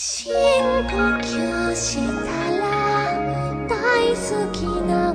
深呼吸したら大好きな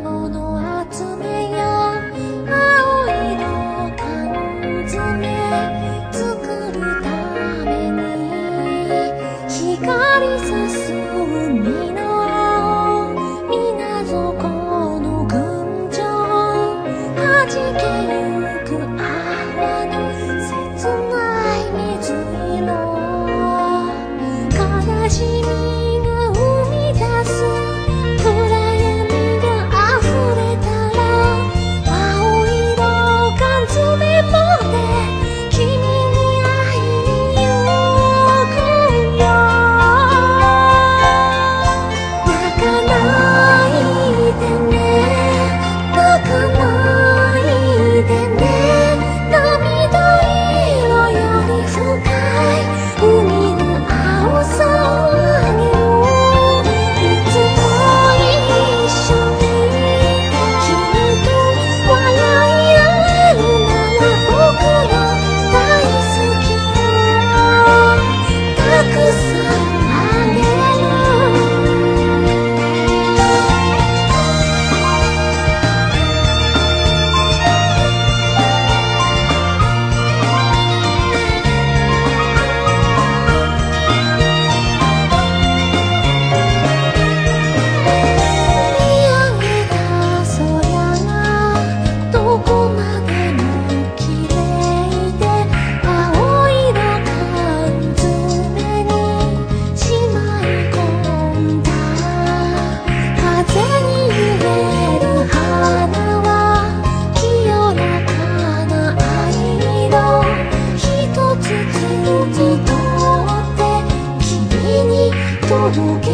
tudo que